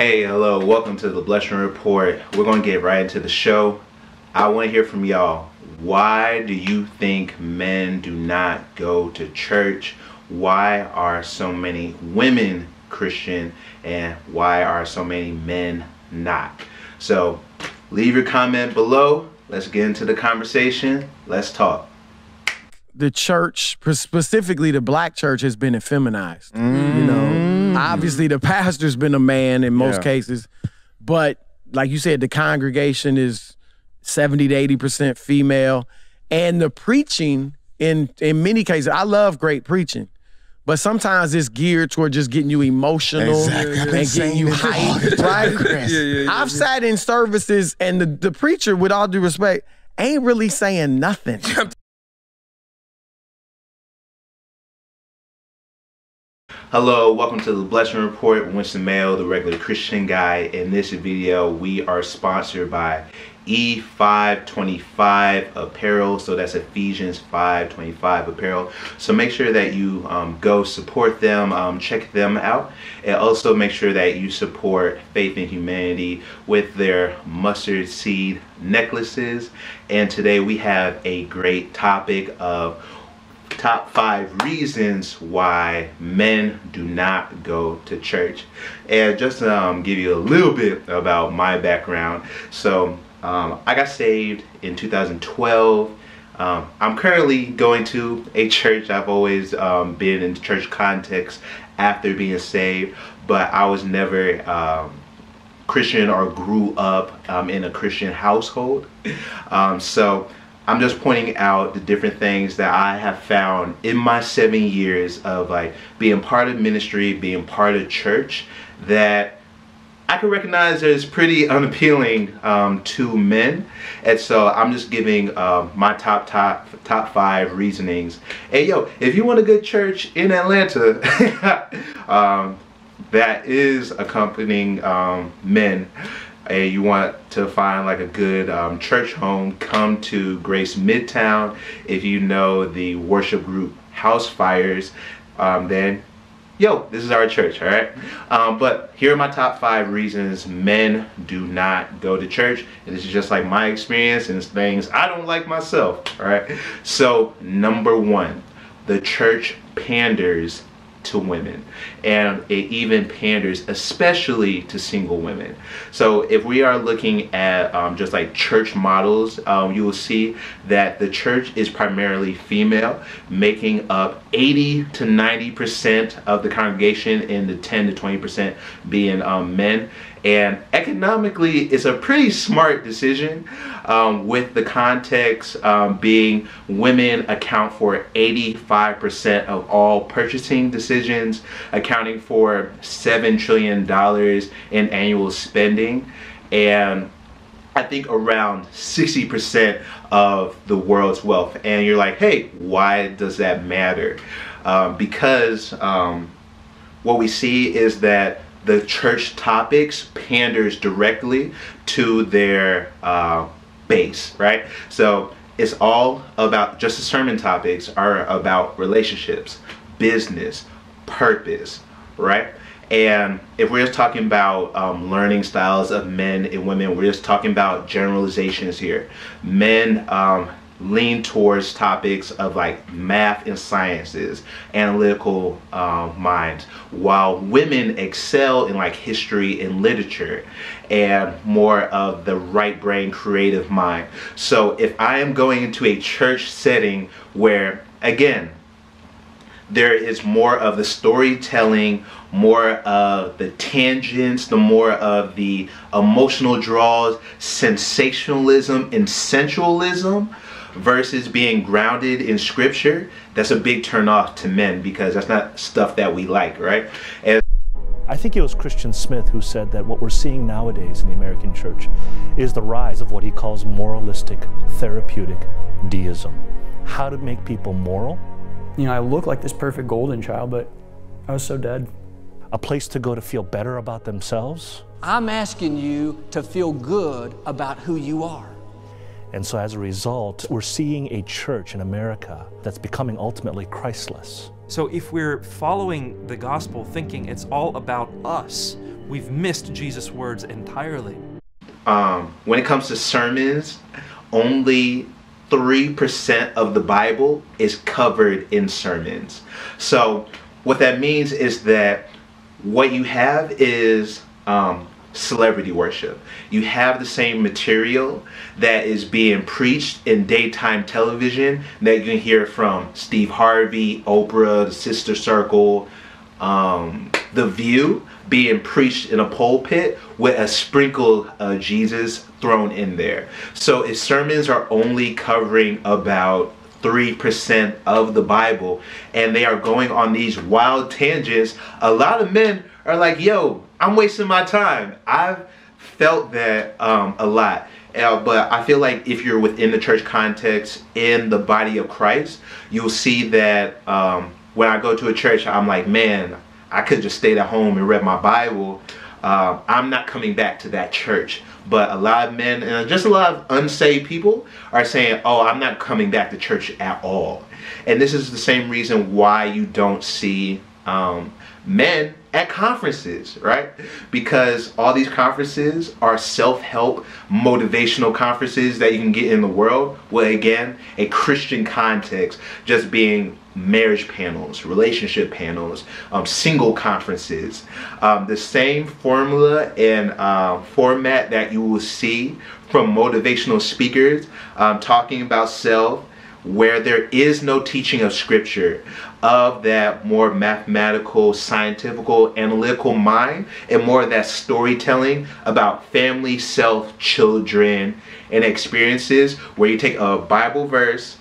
Hey, hello, welcome to the Blessing Report. We're going to get right into the show. I want to hear from y'all. Why do you think men do not go to church? Why are so many women Christian and why are so many men not? So, leave your comment below. Let's get into the conversation. Let's talk. The church, specifically the black church, has been effeminized. Mm. You know, Obviously, the pastor's been a man in most yeah. cases, but like you said, the congregation is 70 to 80% female. And the preaching, in, in many cases, I love great preaching. But sometimes it's geared toward just getting you emotional exactly. and getting you hyped, right? yeah, yeah, yeah, I've sat in services and the, the preacher, with all due respect, ain't really saying nothing. Hello, welcome to the Blessing Report. Winston Mayo, the regular Christian guy. In this video, we are sponsored by E525 Apparel. So that's Ephesians 525 Apparel. So make sure that you um, go support them, um, check them out, and also make sure that you support Faith in Humanity with their mustard seed necklaces. And today we have a great topic of top five reasons why men do not go to church. And just to um, give you a little bit about my background. So um, I got saved in 2012. Um, I'm currently going to a church. I've always um, been in church context after being saved, but I was never um, Christian or grew up um, in a Christian household. so I'm just pointing out the different things that I have found in my seven years of like being part of ministry, being part of church, that I can recognize that it's pretty unappealing um, to men. And so I'm just giving um, my top, top, top five reasonings. Hey, yo, if you want a good church in Atlanta um, that is accompanying um, men, and you want to find like a good um, church home, come to Grace Midtown. If you know the worship group Housefires, um, then yo, this is our church, all right? Um, but here are my top five reasons men do not go to church. And this is just like my experience and things I don't like myself, all right? So, number one, the church panders to women. And it even panders especially to single women. So if we are looking at um, just like church models um, you will see that the church is primarily female making up 80 to 90 percent of the congregation and the 10 to 20 percent being um, men and economically, it's a pretty smart decision um, with the context um, being women account for 85% of all purchasing decisions, accounting for $7 trillion in annual spending. And I think around 60% of the world's wealth. And you're like, hey, why does that matter? Um, because um, what we see is that the church topics panders directly to their uh, base, right? So it's all about, just the sermon topics are about relationships, business, purpose, right? And if we're just talking about um, learning styles of men and women, we're just talking about generalizations here. Men um, lean towards topics of like math and sciences, analytical uh, minds, while women excel in like history and literature and more of the right brain creative mind. So if I am going into a church setting where, again, there is more of the storytelling, more of the tangents, the more of the emotional draws, sensationalism, and sensualism versus being grounded in scripture, that's a big turn off to men because that's not stuff that we like, right? And I think it was Christian Smith who said that what we're seeing nowadays in the American church is the rise of what he calls moralistic therapeutic deism. How to make people moral. You know, I look like this perfect golden child, but I was so dead. A place to go to feel better about themselves. I'm asking you to feel good about who you are. And so as a result, we're seeing a church in America that's becoming ultimately Christless. So if we're following the gospel thinking it's all about us, We've missed Jesus' words entirely. Um, when it comes to sermons, only 3% of the Bible is covered in sermons. So, what that means is that what you have is um, celebrity worship. You have the same material that is being preached in daytime television that you can hear from Steve Harvey, Oprah, the Sister Circle, um, The View being preached in a pulpit with a sprinkle of Jesus thrown in there. So if sermons are only covering about 3% of the Bible and they are going on these wild tangents, a lot of men are like, yo, I'm wasting my time. I've felt that um, a lot. Uh, but I feel like if you're within the church context in the body of Christ, you'll see that um, when I go to a church, I'm like, man, I could just stayed at home and read my Bible. Uh, I'm not coming back to that church. But a lot of men and just a lot of unsaved people are saying, oh, I'm not coming back to church at all. And this is the same reason why you don't see um, men at conferences, right? Because all these conferences are self help, motivational conferences that you can get in the world. Well, again, a Christian context, just being marriage panels, relationship panels, um, single conferences. Um, the same formula and uh, format that you will see from motivational speakers um, talking about self where there is no teaching of scripture of that more mathematical scientific analytical mind and more of that storytelling about family self children and experiences where you take a bible verse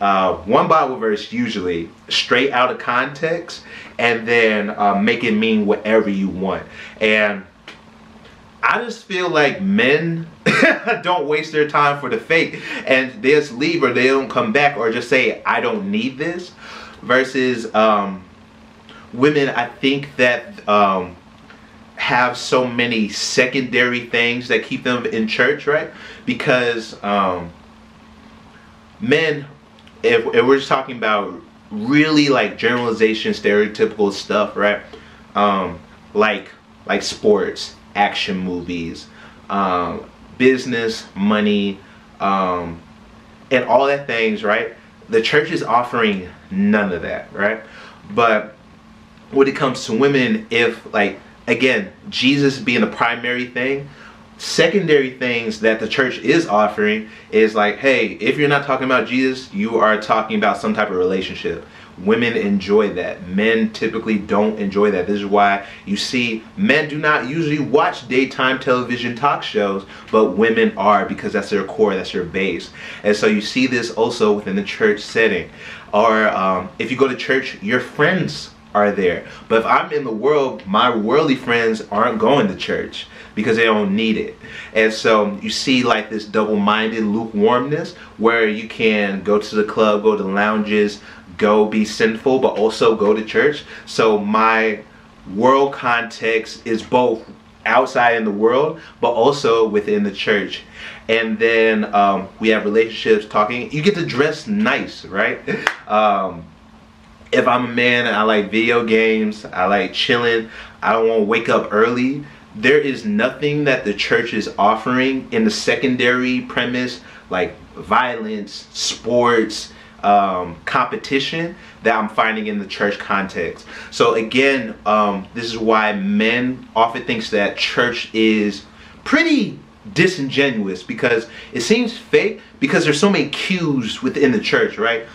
uh, one bible verse usually straight out of context and then uh, make it mean whatever you want. And I just feel like men don't waste their time for the fake. And they just leave or they don't come back or just say I don't need this. Versus um, women I think that um, have so many secondary things that keep them in church right? Because um, men if, if, we're just talking about really like generalization stereotypical stuff right? Um, like like sports action movies, um, business, money, um, and all that things, right? The church is offering none of that, right? But when it comes to women, if like again, Jesus being the primary thing, secondary things that the church is offering is like, hey, if you're not talking about Jesus, you are talking about some type of relationship. Women enjoy that. Men typically don't enjoy that. This is why you see men do not usually watch daytime television talk shows, but women are because that's their core, that's their base. And so you see this also within the church setting. Or um, if you go to church, your friends are there. But if I'm in the world, my worldly friends aren't going to church because they don't need it. And so you see like this double-minded lukewarmness where you can go to the club, go to lounges, go be sinful, but also go to church. So my world context is both outside in the world, but also within the church. And then um, we have relationships talking. You get to dress nice, right? Um, if I'm a man and I like video games, I like chilling, I don't want to wake up early. There is nothing that the church is offering in the secondary premise like violence, sports, um, competition that I'm finding in the church context. So again, um, this is why men often thinks that church is pretty disingenuous because it seems fake because there's so many cues within the church, right?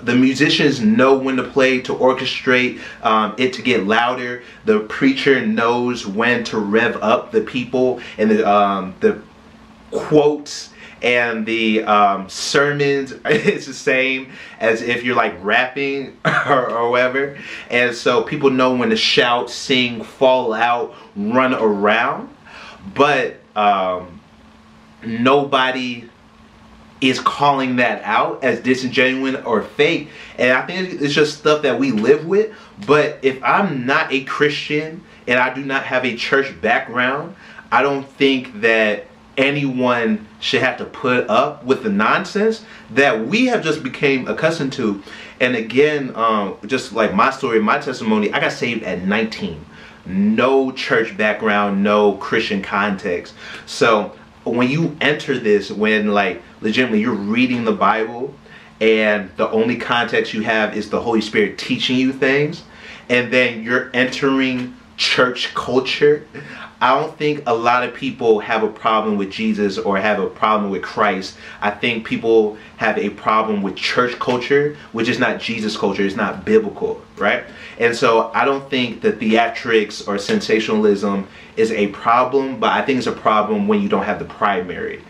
The musicians know when to play to orchestrate um, it to get louder. The preacher knows when to rev up the people and the um, the quotes and the um, sermons is the same as if you're like rapping or, or whatever. And so people know when to shout, sing, fall out, run around. But um, nobody is calling that out as disingenuous or fake. And I think it's just stuff that we live with. But if I'm not a Christian and I do not have a church background, I don't think that anyone should have to put up with the nonsense that we have just became accustomed to. And again, um, just like my story, my testimony, I got saved at 19. no church background, no Christian context. So when you enter this, when like legitimately you're reading the Bible and the only context you have is the Holy Spirit teaching you things, and then you're entering church culture. I don't think a lot of people have a problem with Jesus or have a problem with Christ. I think people have a problem with church culture, which is not Jesus culture, it's not biblical, right? And so I don't think the theatrics or sensationalism is a problem, but I think it's a problem when you don't have the primary.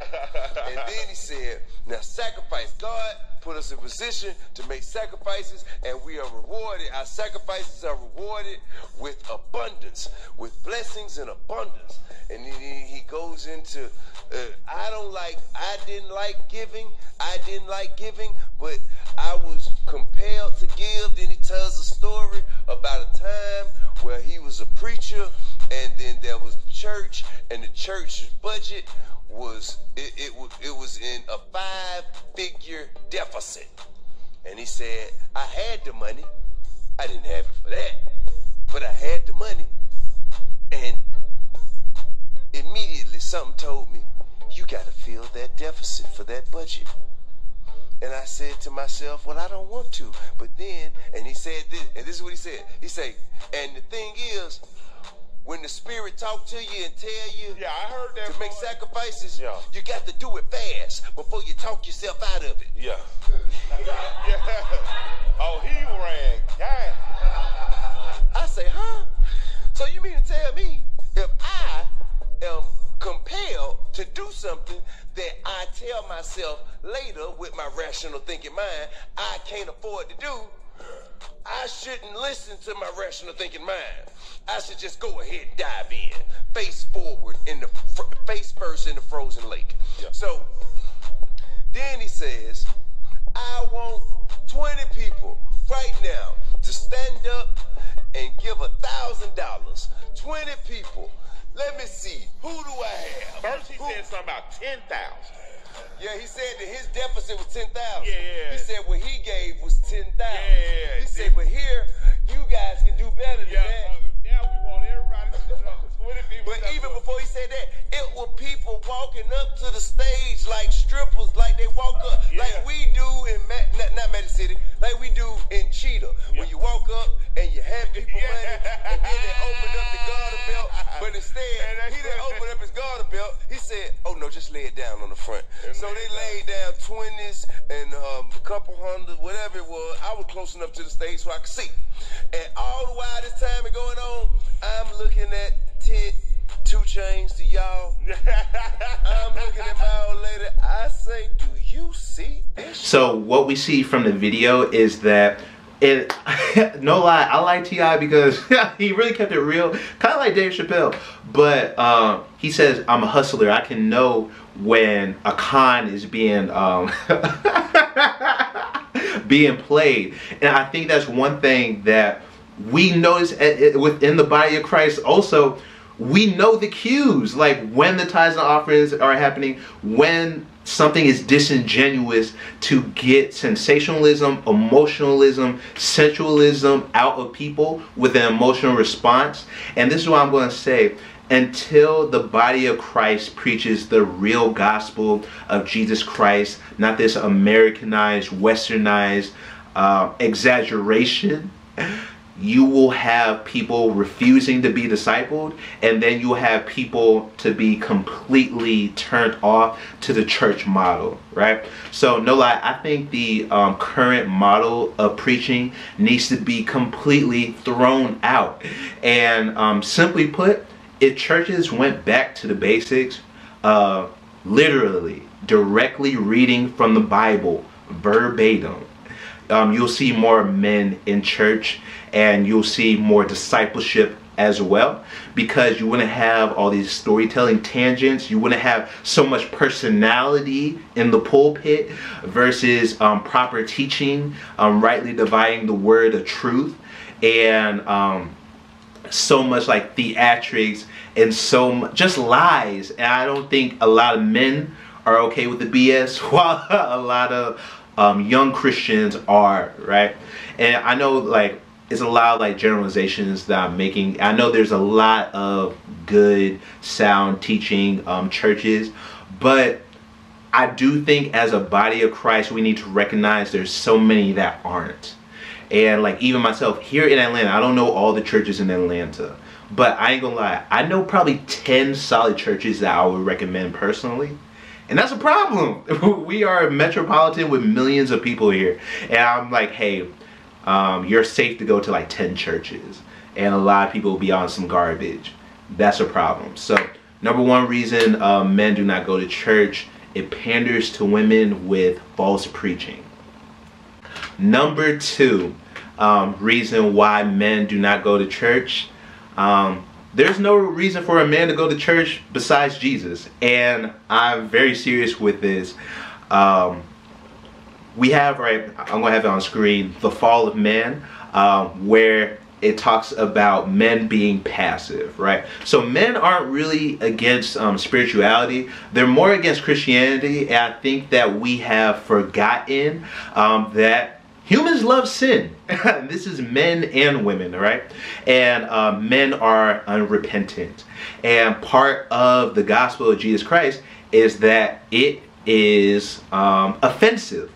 and then he said, Now sacrifice. God put us in position to make sacrifices, and we are rewarded. Our sacrifices are rewarded with abundance, with blessings and abundance. And he goes into, uh, I don't like, I didn't like giving, I didn't like giving, but I was compelled to give. Then he tells a story about a time where he was a preacher, and then there was the church, and the church's budget was it, it, it was in a five figure deficit. And he said, I had the money. I didn't have it for that, but I had the money. And immediately something told me, you got to fill that deficit for that budget. And I said to myself, well, I don't want to. But then, and he said this, and this is what he said. He said, and the thing is, when the spirit talk to you and tell you yeah, I heard that to make sacrifices, yeah. you got to do it fast before you talk yourself out of it. Yeah. yeah. Oh, he ran. Yeah. I say, huh? So you mean to tell me if I am compelled to do something that I tell myself later with my rational thinking mind I can't afford to do, I shouldn't listen to my rational thinking mind. I should just go ahead and dive in, face forward in the face first in the frozen lake. Yeah. So then he says, I want 20 people right now to stand up and give a thousand dollars. 20 people. Let me see. Who do I have? First he Who? said something about 10,000. Yeah, he said that his deficit was 10,000. Yeah, yeah. He said what he gave was 10,000. Yeah, yeah, He said, but here, you guys can do better than yeah, that. Uh, now we want everybody to But even before he said that, it were people walking up to the stage like strippers, like they walk up, we see from the video is that it no lie, I like T.I. because he really kept it real, kind of like Dave Chappelle. But um, he says, "I'm a hustler. I can know when a con is being um, being played," and I think that's one thing that we notice within the body of Christ. Also, we know the cues, like when the tithes and offerings are happening, when something is disingenuous to get sensationalism, emotionalism, sensualism out of people with an emotional response. And this is what I'm going to say. Until the body of Christ preaches the real gospel of Jesus Christ, not this Americanized, westernized uh, exaggeration, you will have people refusing to be discipled and then you will have people to be completely turned off to the church model right? So no lie i think the um, current model of preaching needs to be completely thrown out. And um, simply put if churches went back to the basics uh, literally directly reading from the bible verbatim um, you'll see more men in church and you'll see more discipleship as well because you wouldn't have all these storytelling tangents. You wouldn't have so much personality in the pulpit versus um, proper teaching um, rightly dividing the word of truth and um, so much like theatrics and so just lies. And i don't think a lot of men are okay with the bs while a lot of um, young christians are right and i know like it's a lot of like generalizations that I'm making. I know there's a lot of good sound teaching um, churches, but I do think as a body of Christ, we need to recognize there's so many that aren't. And like even myself here in Atlanta, I don't know all the churches in Atlanta, but I ain't gonna lie, I know probably 10 solid churches that I would recommend personally. And that's a problem. we are a metropolitan with millions of people here. And I'm like, hey, um, you're safe to go to like 10 churches. And a lot of people will be on some garbage. That's a problem. So, number one reason uh, men do not go to church, it panders to women with false preaching. Number two um, reason why men do not go to church, um, there's no reason for a man to go to church besides Jesus. And I'm very serious with this. Um, we have, right, I'm going to have it on screen, The Fall of Man, um, where it talks about men being passive, right? So men aren't really against um, spirituality. They're more against Christianity. And I think that we have forgotten um, that humans love sin. this is men and women, right? And uh, men are unrepentant. And part of the gospel of Jesus Christ is that it is um, offensive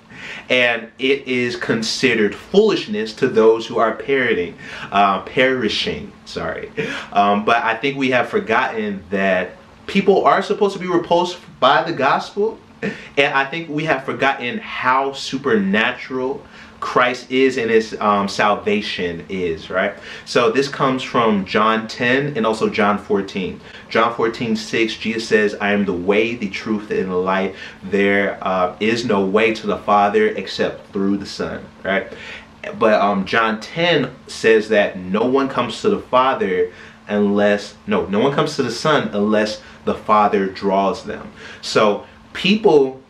and it is considered foolishness to those who are parroting, uh, perishing. Sorry, um, but I think we have forgotten that people are supposed to be repulsed by the gospel, and I think we have forgotten how supernatural Christ is and his um, salvation is, right? So this comes from John 10 and also John 14. John 14, 6, Jesus says, I am the way, the truth, and the life. There uh, is no way to the Father except through the Son, right? But um, John 10 says that no one comes to the Father unless, no, no one comes to the Son unless the Father draws them. So people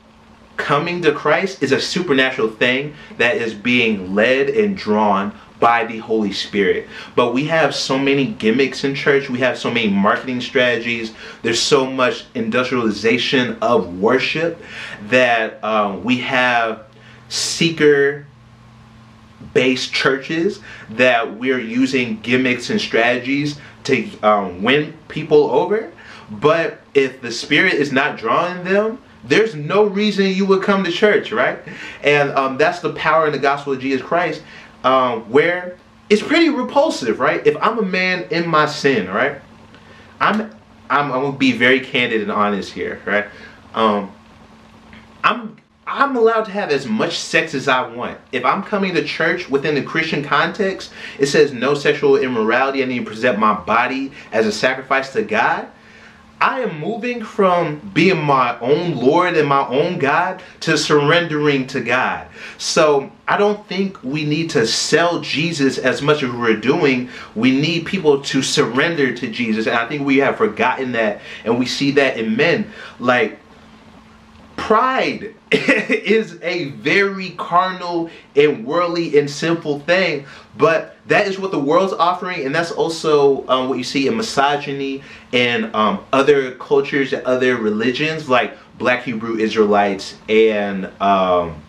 coming to Christ is a supernatural thing that is being led and drawn by the Holy Spirit. But we have so many gimmicks in church. We have so many marketing strategies. There's so much industrialization of worship that um, we have seeker based churches that we're using gimmicks and strategies to um, win people over. But if the Spirit is not drawing them, there's no reason you would come to church, right? And um, that's the power in the gospel of Jesus Christ, um, where it's pretty repulsive, right? If I'm a man in my sin, right? I'm I'm, I'm gonna be very candid and honest here, right? Um, I'm I'm allowed to have as much sex as I want. If I'm coming to church within the Christian context, it says no sexual immorality. I need to present my body as a sacrifice to God. I am moving from being my own Lord and my own God to surrendering to God. So I don't think we need to sell Jesus as much as we're doing. We need people to surrender to Jesus. And I think we have forgotten that. And we see that in men. Like, pride is a very carnal and worldly and sinful thing but that is what the world's offering and that's also um, what you see in misogyny and um, other cultures and other religions like black hebrew israelites and um,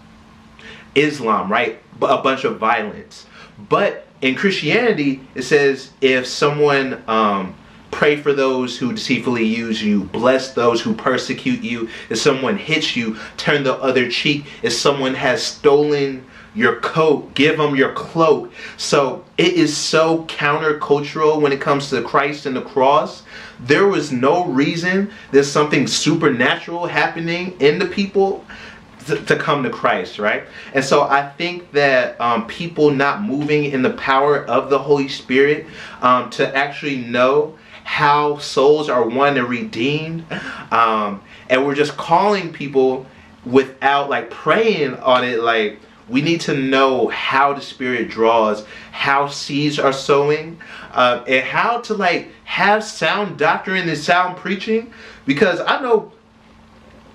islam right? A bunch of violence. But in christianity it says if someone um, Pray for those who deceitfully use you. Bless those who persecute you. If someone hits you, turn the other cheek. If someone has stolen your coat, give them your cloak. So it is so countercultural when it comes to Christ and the cross. There was no reason there's something supernatural happening in the people to, come to Christ, right? And so I think that um, people not moving in the power of the Holy Spirit um, to actually know how souls are won and redeemed. Um, and we're just calling people without like praying on it like we need to know how the spirit draws how seeds are sowing uh, and how to like have sound doctrine and sound preaching. Because i know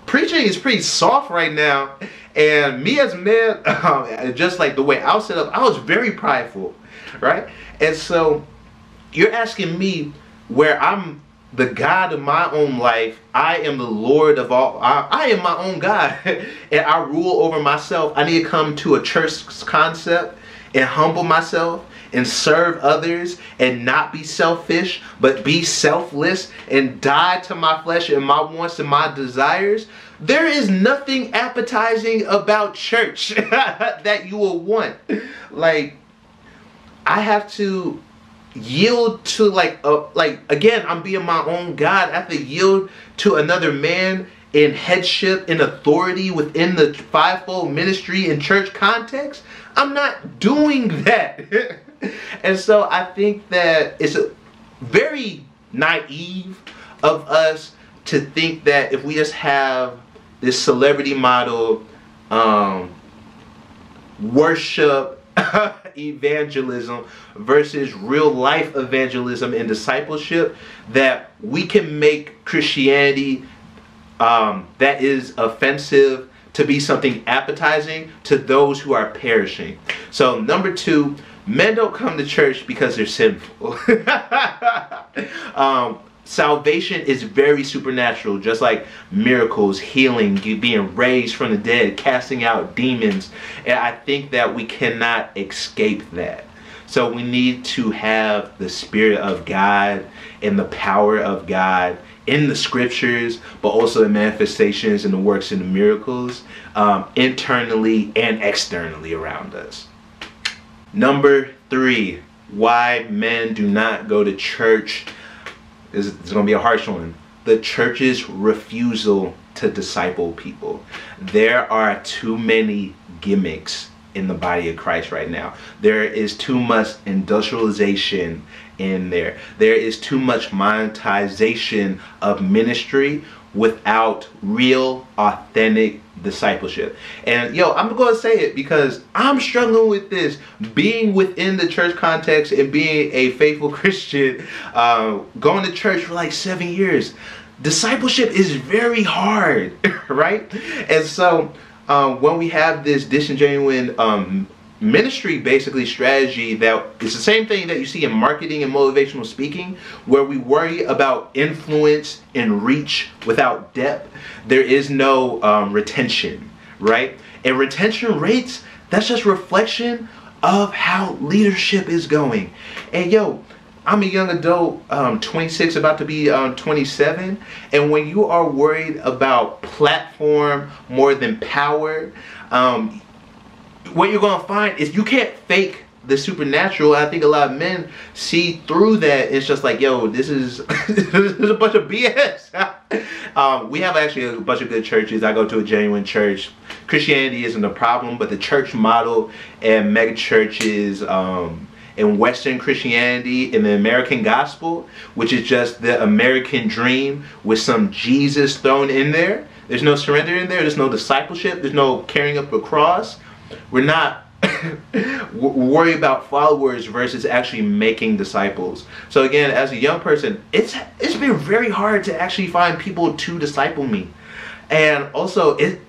preaching is pretty soft right now. And me as a man um, just like the way i was set up i was very prideful right? And so you're asking me where I'm the God of my own life. I am the Lord of all. I, I am my own God, and I rule over myself. I need to come to a church concept and humble myself and serve others and not be selfish, but be selfless and die to my flesh and my wants and my desires, there is nothing appetizing about church that you will want. Like, I have to yield to like a like again i'm being my own god. I have to yield to another man in headship in authority within the fivefold ministry and church context. I'm not doing that. And so i think that it's a very naive of us to think that if we just have this celebrity model um worship evangelism versus real life evangelism and discipleship that we can make Christianity um, that is offensive to be something appetizing to those who are perishing. So, number two, men don't come to church because they're sinful. um, salvation is very supernatural, just like miracles, healing, being raised from the dead, casting out demons. And I think that we cannot escape that. So we need to have the Spirit of God and the power of God in the scriptures, but also the manifestations and the works and the miracles um, internally and externally around us. Number three, why men do not go to church is it's going to be a harsh one. The church's refusal to disciple people. There are too many gimmicks in the body of Christ right now. There is too much industrialization in there. There is too much monetization of ministry without real, authentic discipleship. And yo, I'm gonna say it because I'm struggling with this being within the church context and being a faithful Christian, uh, going to church for like seven years. Discipleship is very hard, right? And so um, when we have this disingenuous um, ministry basically strategy that it's the same thing that you see in marketing and motivational speaking where we worry about influence and reach without depth there is no um, retention right and retention rates that's just reflection of how leadership is going and yo I'm a young adult, um, 26, about to be um, 27. And when you are worried about platform more than power, um, what you're gonna find is you can't fake the supernatural. I think a lot of men see through that. It's just like, yo, this is this is a bunch of BS. um, we have actually a bunch of good churches. I go to a genuine church. Christianity isn't a problem, but the church model and mega churches. Um, in Western Christianity, in the American gospel, which is just the American dream with some Jesus thrown in there. There's no surrender in there. There's no discipleship. There's no carrying up a cross. We're not worry about followers versus actually making disciples. So again, as a young person, it's it's been very hard to actually find people to disciple me. And also it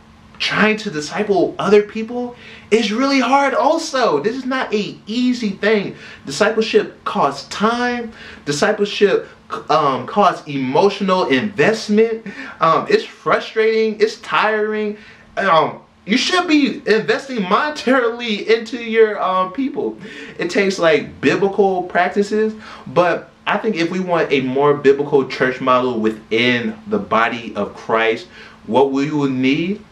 trying to disciple other people is really hard also. This is not a easy thing. Discipleship costs time. Discipleship um, costs emotional investment. Um, it's frustrating. It's tiring. Um, you should be investing monetarily into your um, people. It takes like biblical practices, but I think if we want a more biblical church model within the body of Christ, what we will need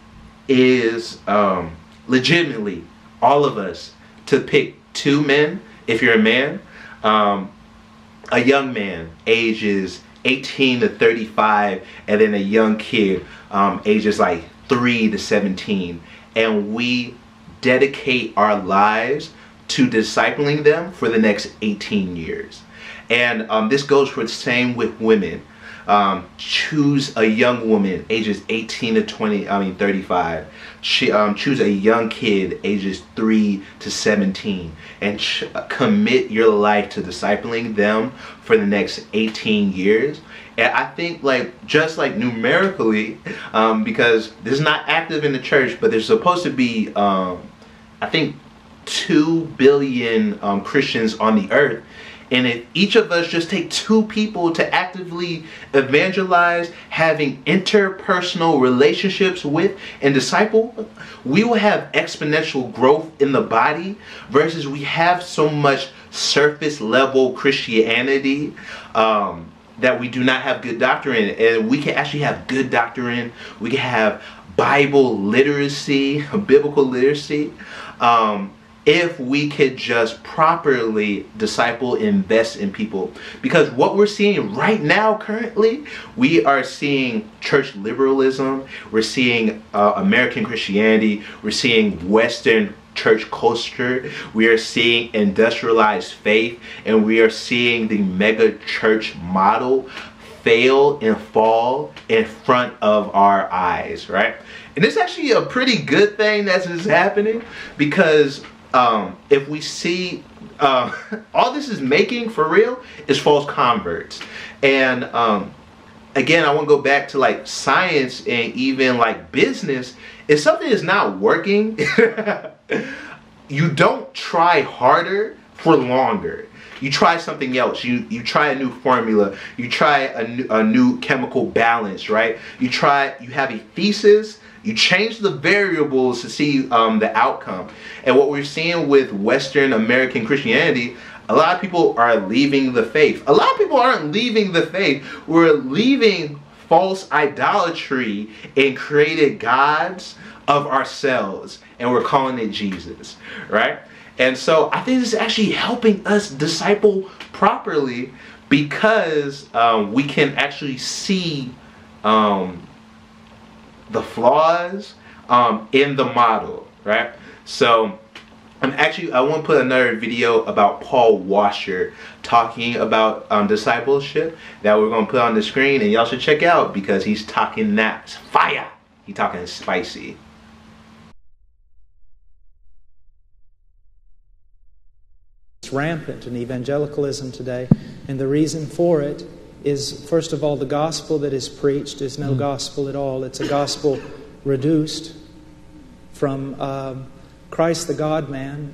is um, legitimately all of us to pick two men, if you're a man, um, a young man, ages 18 to 35, and then a young kid, um, ages like 3 to 17. And we dedicate our lives to discipling them for the next 18 years. And um, this goes for the same with women. Um, choose a young woman ages 18 to 20 i mean 35 she, um, choose a young kid ages 3 to 17 and commit your life to discipling them for the next 18 years and i think like just like numerically um, because this is not active in the church but there's supposed to be um, i think 2 billion um, christians on the earth And if each of us just take two people to actively evangelize, having interpersonal relationships with and disciple, we will have exponential growth in the body versus we have so much surface level Christianity. Um, that we do not have good doctrine and we can actually have good doctrine. We can have bible literacy biblical literacy um, if we could just properly disciple invest in people. Because what we're seeing right now currently we are seeing church liberalism. We're seeing uh, american christianity. We're seeing western church culture we are seeing industrialized faith and we are seeing the mega church model fail and fall in front of our eyes right and it's actually a pretty good thing that is happening because um, if we see uh, all this is making for real is false converts. And um, again, I want to go back to like science and even like business. If something is not working, you don't try harder for longer. You try something else. You you try a new formula. You try a new, a new chemical balance, right? You try. You have a thesis you change the variables to see um, the outcome. And what we're seeing with Western American Christianity, a lot of people are leaving the faith. A lot of people aren't leaving the faith. We're leaving false idolatry and created gods of ourselves. And we're calling it Jesus, right? And so I think this is actually helping us disciple properly because um, we can actually see um, the flaws um, in the model, right? So I'm actually, I want to put another video about Paul Washer talking about um, discipleship that we're going to put on the screen and y'all should check out because he's talking that fire. He's talking spicy. It's rampant in evangelicalism today, and the reason for it is, first of all, the gospel that is preached is no mm. gospel at all. It's a gospel reduced from um, Christ the God man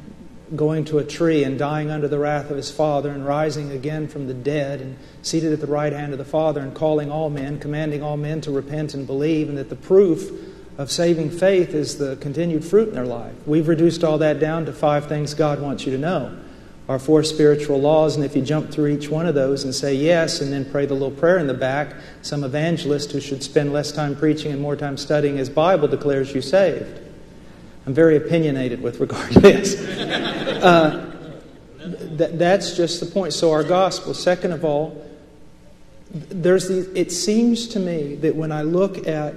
going to a tree and dying under the wrath of his Father and rising again from the dead and seated at the right hand of the Father and calling all men, commanding all men to repent and believe, and that the proof of saving faith is the continued fruit in their life. We've reduced all that down to five things God wants you to know our four spiritual laws, and if you jump through each one of those and say yes, and then pray the little prayer in the back, some evangelist who should spend less time preaching and more time studying his Bible declares you saved. I'm very opinionated with regard to this. Uh, th- that's just the point. So, our gospel, second of all, there's the, it seems to me that when I look at,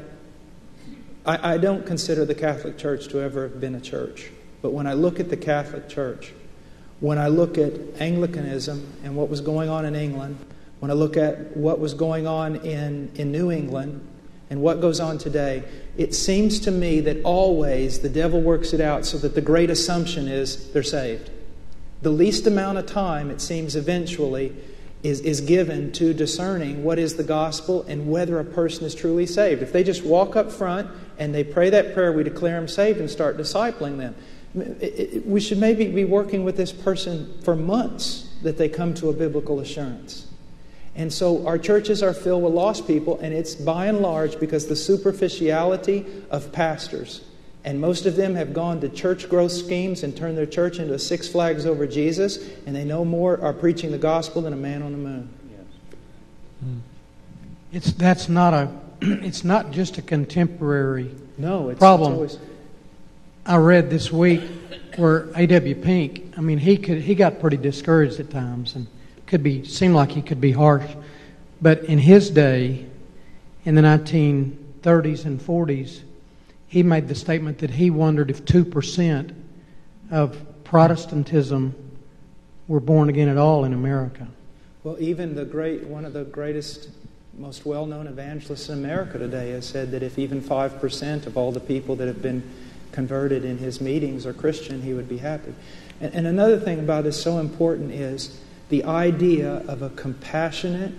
I, I don't consider the Catholic Church to ever have been a church, but when I look at the Catholic Church, when I look at Anglicanism and what was going on in England, when I look at what was going on in, in New England and what goes on today, it seems to me that always the devil works it out so that the great assumption is they're saved. The least amount of time, it seems eventually, is, is given to discerning what is the gospel and whether a person is truly saved. If they just walk up front and they pray that prayer, we declare them saved and start discipling them we should maybe be working with this person for months that they come to a biblical assurance. And so our churches are filled with lost people, and it's by and large because the superficiality of pastors. And most of them have gone to church growth schemes and turned their church into a Six Flags over Jesus, and they no more are preaching the gospel than a man on the moon. Hmm. It's that's not a it's not just a contemporary no it's, problem. It's always, I read this week where A.W. Pink, I mean, he could he got pretty discouraged at times and could be seemed like he could be harsh, but in his day, in the 1930s and 40s, he made the statement that he wondered if two percent of Protestantism were born again at all in America. Well, even the great one of the greatest most well-known evangelists in America today has said that if even 5% of all the people that have been converted in his meetings or Christian, he would be happy. And, and another thing about this so important is the idea of a compassionate,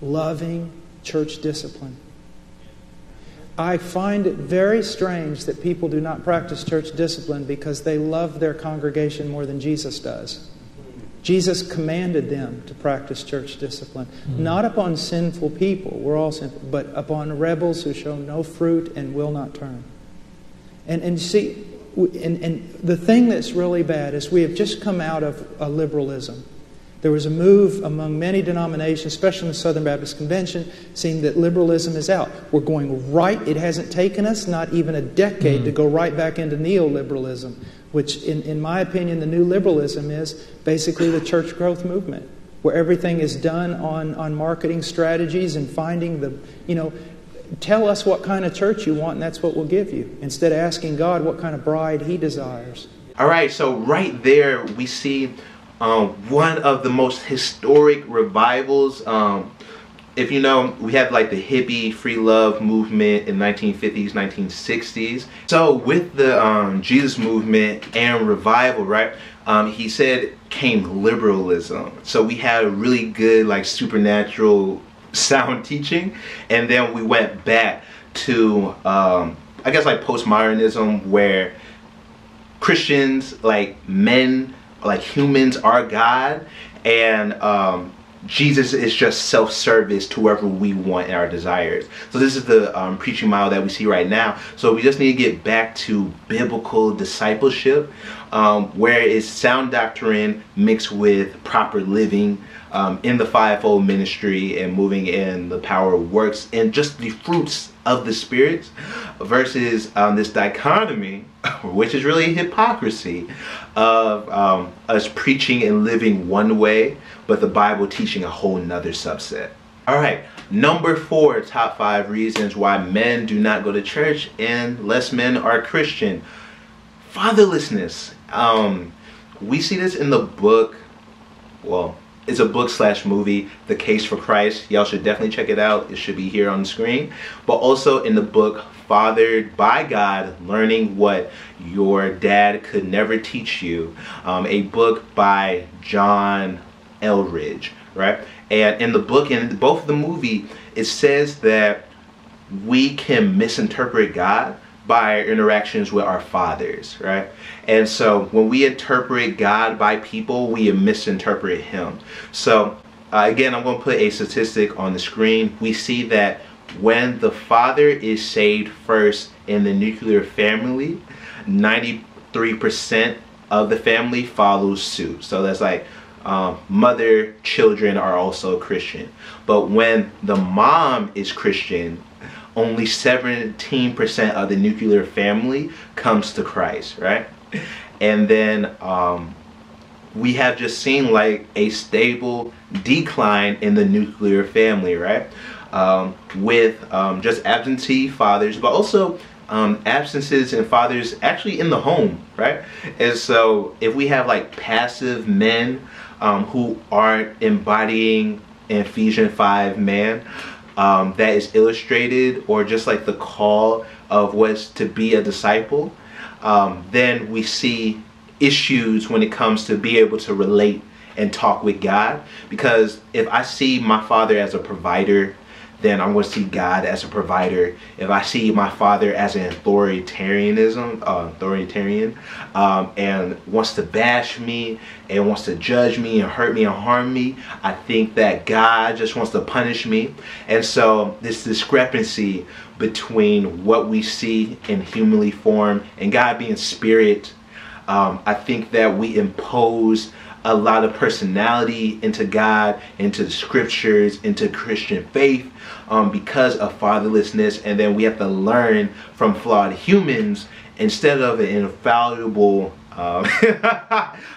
loving church discipline. I find it very strange that people do not practice church discipline because they love their congregation more than Jesus does. Jesus commanded them to practice church discipline, mm-hmm. not upon sinful people, we're all sinful, but upon rebels who show no fruit and will not turn. And, and see, and, and the thing that's really bad is we have just come out of a liberalism. There was a move among many denominations, especially in the Southern Baptist Convention, seeing that liberalism is out. We're going right, it hasn't taken us not even a decade mm. to go right back into neoliberalism, which, in, in my opinion, the new liberalism is basically the church growth movement, where everything is done on, on marketing strategies and finding the, you know, tell us what kind of church you want, and that's what we'll give you, instead of asking God what kind of bride He desires. All right, so right there we see um, one of the most historic revivals. Um, if you know, we had like the hippie free love movement in 1950s, 1960s. So with the um, Jesus movement and revival, right? Um, he said came liberalism. So we had a really good like supernatural sound teaching, and then we went back to um, I guess like postmodernism, where Christians like men, like humans, are God, and um, Jesus is just self-service to whoever we want in our desires. So this is the um, preaching model that we see right now. So we just need to get back to biblical discipleship, um, where it's sound doctrine mixed with proper living um, in the fivefold ministry and moving in the power of works and just the fruits of the spirits versus um, this dichotomy, which is really hypocrisy of um, us preaching and living one way, but the Bible teaching a whole nother subset. All right, number four, top five reasons why men do not go to church and less men are Christian. Fatherlessness. Um, we see this in the book, well, it's a book slash movie, The Case for Christ. Y'all should definitely check it out. It should be here on the screen. But also in the book, Fathered by God, Learning What Your Dad Could Never Teach You. Um, a book by John Eldredge, right? And in the book, and both of the movie, it says that we can misinterpret God by our interactions with our fathers, right? And so when we interpret God by people, we misinterpret Him. So uh, again, I'm going to put a statistic on the screen. We see that when the father is saved first in the nuclear family, 93% of the family follows suit. So that's like um, mother, children are also Christian. But when the mom is Christian, only 17% of the nuclear family comes to Christ, right? And then um, we have just seen like a stable decline in the nuclear family, right? Um, with um, just absentee fathers, but also um, absences and fathers actually in the home, right? And so if we have like passive men um, who aren't embodying Ephesians 5 man, um, that is illustrated or just like the call of what's to be a disciple, um, then we see issues when it comes to be able to relate and talk with God. Because if I see my father as a provider, then I'm going to see God as a provider. If I see my father as an authoritarianism, uh, authoritarian, um, and wants to bash me and wants to judge me and hurt me and harm me, I think that God just wants to punish me. And so this discrepancy between what we see in humanly form and God being spirit, um, I think that we impose a lot of personality into God, into the scriptures, into Christian faith um, because of fatherlessness. And then we have to learn from flawed humans instead of an infallible um,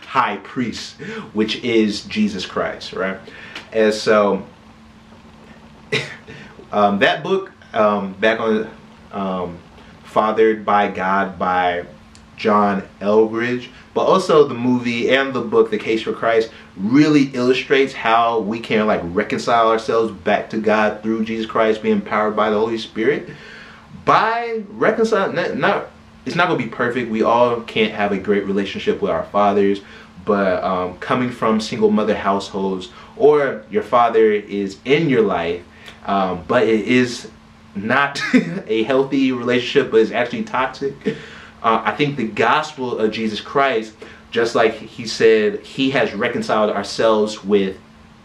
high priest, which is Jesus Christ, right? And so um, that book, um, back on um, Fathered by God by John Eldredge, but also the movie and the book, The Case for Christ, really illustrates how we can like reconcile ourselves back to God through Jesus Christ being powered by the Holy Spirit. By reconciling, not, not it's not gonna be perfect. We all can't have a great relationship with our fathers, but um, coming from single mother households or your father is in your life, um, but it is not a healthy relationship, but it's actually toxic uh, I think the gospel of Jesus Christ just like he said, he has reconciled ourselves with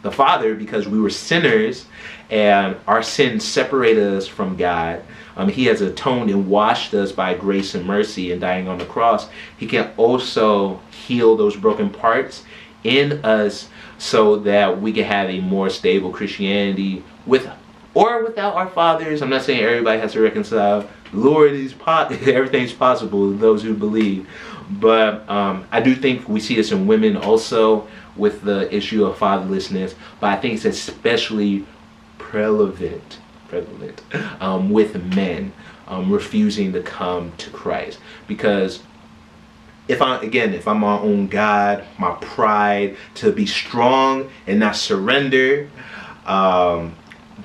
the Father because we were sinners and our sins separated us from God. Um, he has atoned and washed us by grace and mercy and dying on the cross. He can also heal those broken parts in us so that we can have a more stable Christianity with or without our fathers. I'm not saying everybody has to reconcile. Lord is po- everything's possible to those who believe. But um, I do think we see this in women also with the issue of fatherlessness. But I think it's especially prevalent, prevalent um, with men um, refusing to come to Christ because if I again, if I'm my own God, my pride to be strong and not surrender, um,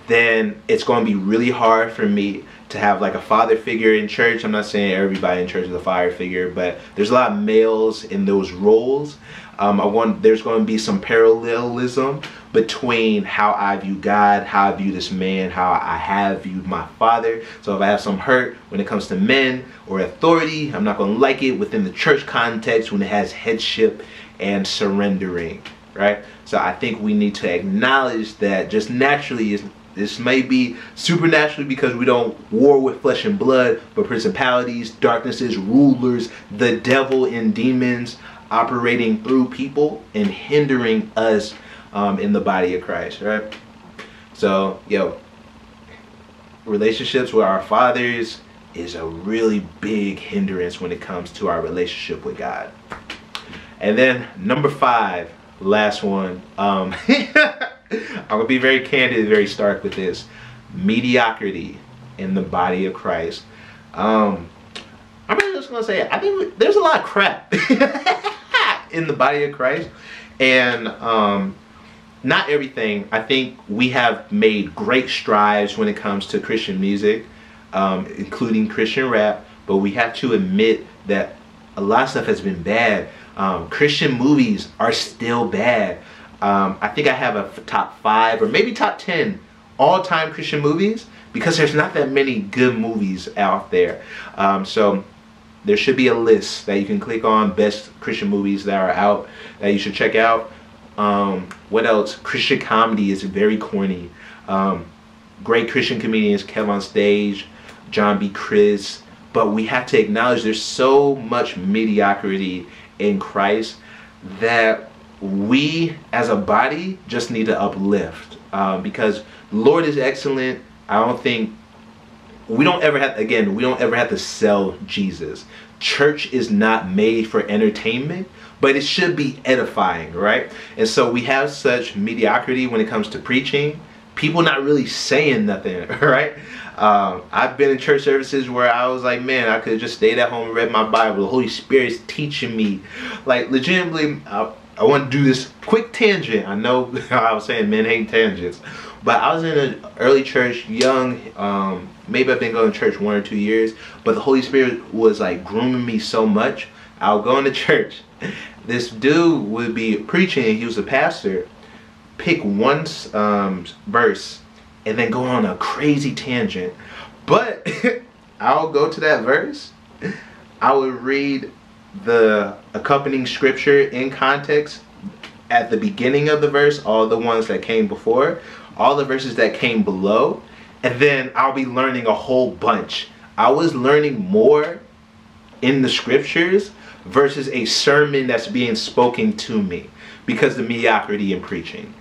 then it's going to be really hard for me to have like a father figure in church. I'm not saying everybody in church is a father figure, but there's a lot of males in those roles. Um, I want there's going to be some parallelism between how I view God, how I view this man, how I have viewed my father. So if I have some hurt when it comes to men or authority, I'm not going to like it within the church context when it has headship and surrendering, right? So I think we need to acknowledge that just naturally is this may be supernaturally because we don't war with flesh and blood, but principalities, darknesses, rulers, the devil and demons operating through people and hindering us um, in the body of Christ, right? So, yo, relationships with our fathers is a really big hindrance when it comes to our relationship with God. And then number five, last one. Um, I'm gonna be very candid, very stark with this. Mediocrity in the body of Christ. Um, I'm really just gonna say, I think there's a lot of crap in the body of Christ, and um, not everything. I think we have made great strides when it comes to Christian music, um, including Christian rap. But we have to admit that a lot of stuff has been bad. Um, Christian movies are still bad. Um, I think I have a top five or maybe top 10 all time Christian movies because there's not that many good movies out there. Um, so there should be a list that you can click on best Christian movies that are out that you should check out. Um, what else? Christian comedy is very corny. Um, great Christian comedians, Kev on Stage, John B. Chris. But we have to acknowledge there's so much mediocrity in Christ that we as a body just need to uplift um, because Lord is excellent. I don't think we don't ever have again we don't ever have to sell Jesus. Church is not made for entertainment, but it should be edifying, right? And so we have such mediocrity when it comes to preaching. People not really saying nothing, right? Um, I've been in church services where I was like, man, I could have just stayed at home and read my Bible. The Holy Spirit's teaching me. Like, legitimately, I, I want to do this quick tangent. I know I was saying men hate tangents, but I was in an early church, young. Um, maybe I've been going to church one or two years, but the Holy Spirit was like grooming me so much. I'll go into church. This dude would be preaching, he was a pastor, pick one um, verse and then go on a crazy tangent. But I'll go to that verse. I would read the accompanying scripture in context at the beginning of the verse, all the ones that came before, all the verses that came below, and then I'll be learning a whole bunch. I was learning more in the scriptures versus a sermon that's being spoken to me because the mediocrity in preaching.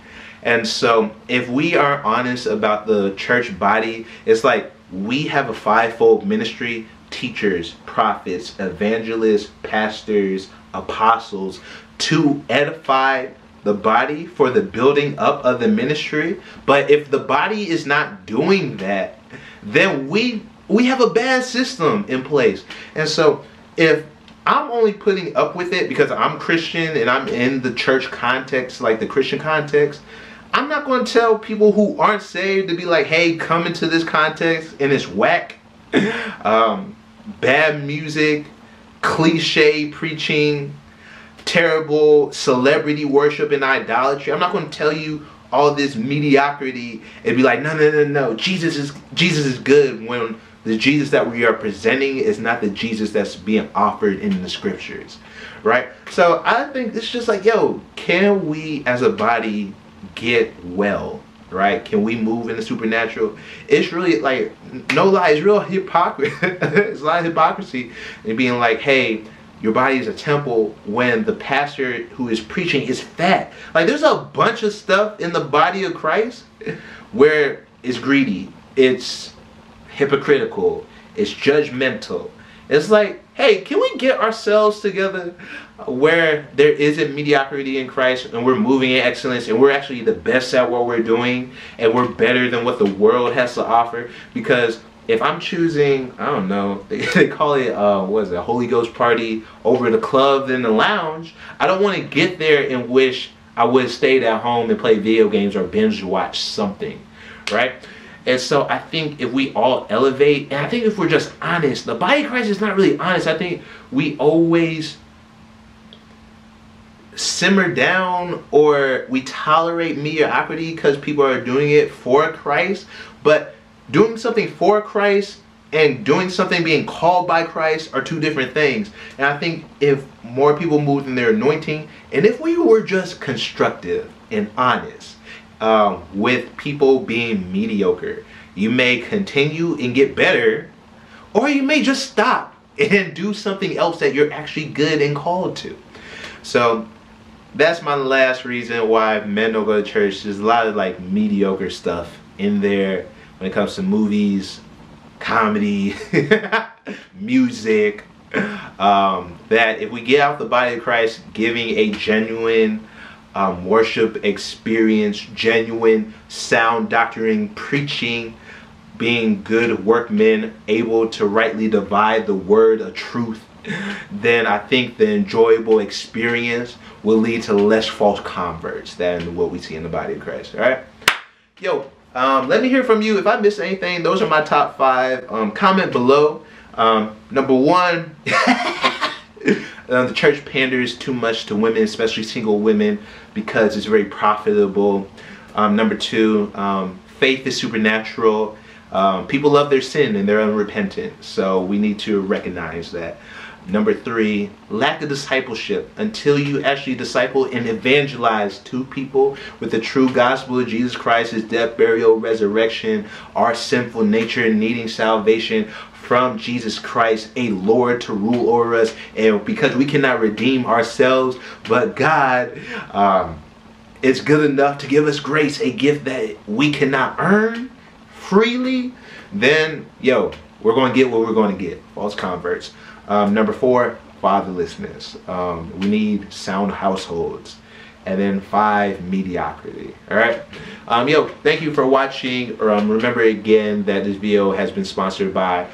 And so, if we are honest about the church body, it's like we have a fivefold ministry teachers, prophets, evangelists, pastors, apostles to edify the body for the building up of the ministry. But if the body is not doing that, then we we have a bad system in place. And so if I'm only putting up with it because I'm Christian and I'm in the church context, like the Christian context, I'm not going to tell people who aren't saved to be like, hey, come into this context and it's whack. um, bad music, cliche preaching, terrible celebrity worship and idolatry. I'm not going to tell you all this mediocrity and be like, no, no, no, no. Jesus is Jesus is good when the Jesus that we are presenting is not the Jesus that's being offered in the scriptures, right? So I think it's just like, yo, can we as a body get well? Right? Can we move in the supernatural? It's really like no lie, it's real hypocrisy. it's a lot of hypocrisy in being like, hey, your body is a temple when the pastor who is preaching is fat. Like there's a bunch of stuff in the body of Christ where it's greedy, it's hypocritical, it's judgmental. It's like, hey, can we get ourselves together where there isn't mediocrity in Christ and we're moving in excellence and we're actually the best at what we're doing and we're better than what the world has to offer? Because if I'm choosing, I don't know, they, they call it, uh, what is it, a Holy Ghost party over the club than the lounge, I don't want to get there and wish I would stayed at home and played video games or binge watch something, right? And so I think if we all elevate, and I think if we're just honest, the body of Christ is not really honest. I think we always simmer down or we tolerate mediocrity because people are doing it for Christ. But doing something for Christ and doing something being called by Christ are two different things. And I think if more people moved in their anointing, and if we were just constructive and honest um, with people being mediocre, you may continue and get better, or you may just stop and do something else that you're actually good and called to. So that's my last reason why men don't go to church. There's a lot of like mediocre stuff in there when it comes to movies, comedy, music. Um, that if we get out the body of Christ giving a genuine um, worship experience, genuine sound doctrine, preaching, being good workmen, able to rightly divide the word of truth, then I think the enjoyable experience will lead to less false converts than what we see in the body of Christ. All right? Yo, um, let me hear from you. If I missed anything, those are my top five. Um, comment below. Um, number one, uh, the church panders too much to women, especially single women, because it's very profitable. Um, number two, um, faith is supernatural. Um, people love their sin and they're unrepentant, so we need to recognize that. Number three, lack of discipleship. Until you actually disciple and evangelize to people with the true gospel of Jesus Christ, his death, burial, resurrection, our sinful nature needing salvation from Jesus Christ, a Lord to rule over us. And because we cannot redeem ourselves, but God, um, it's good enough to give us grace, a gift that we cannot earn freely, then, yo, we're going to get what we're going to get. False converts. Um, number four, fatherlessness. Um, we need sound households. And then five, mediocrity. All right. Um, yo, thank you for watching. Um, remember again that this video has been sponsored by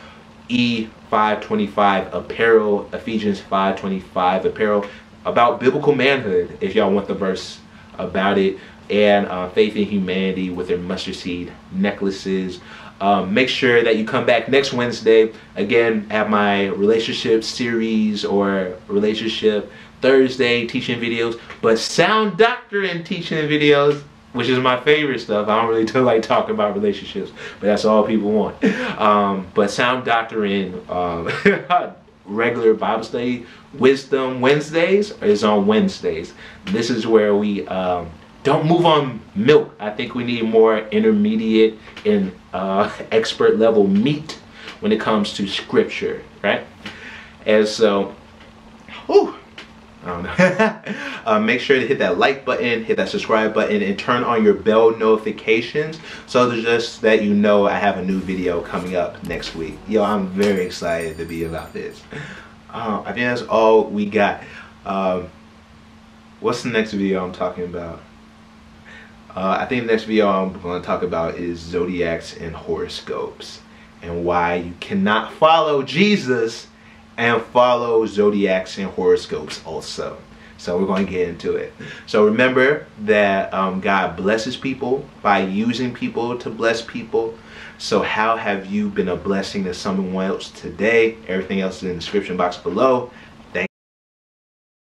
E525 Apparel, Ephesians 525 Apparel, about biblical manhood. If y'all want the verse about it, and uh, faith in humanity with their mustard seed necklaces. Um, make sure that you come back next Wednesday. Again, at my relationship series or relationship Thursday teaching videos, but sound doctrine teaching videos, which is my favorite stuff. I don't really do like talking about relationships, but that's all people want. Um, but sound doctrine, uh, regular Bible study, wisdom Wednesdays is on Wednesdays. This is where we um, don't move on milk. I think we need more intermediate and uh, expert level meat when it comes to scripture, right? And so, whew, I don't know. uh, make sure to hit that like button, hit that subscribe button, and turn on your bell notifications so just that you know I have a new video coming up next week. Yo, I'm very excited to be about this. Uh, I think that's all we got. Um, what's the next video I'm talking about? Uh, I think the next video I'm going to talk about is zodiacs and horoscopes and why you cannot follow Jesus and follow zodiacs and horoscopes also. So we're going to get into it. So remember that um, God blesses people by using people to bless people. So how have you been a blessing to someone else today? Everything else is in the description box below.